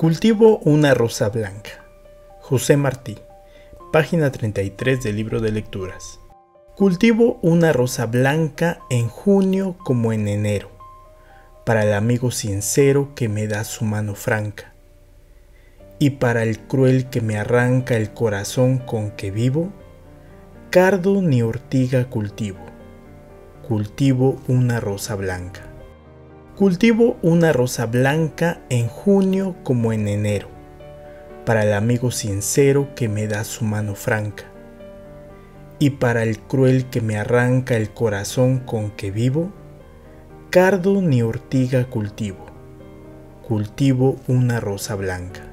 Cultivo una rosa blanca. José Martí, página 33 del libro de lecturas. Cultivo una rosa blanca en junio como en enero, para el amigo sincero que me da su mano franca, y para el cruel que me arranca el corazón con que vivo, cardo ni ortiga cultivo, cultivo una rosa blanca. Cultivo una rosa blanca en junio como en enero, para el amigo sincero que me da su mano franca, y para el cruel que me arranca el corazón con que vivo, cardo ni ortiga cultivo, cultivo una rosa blanca.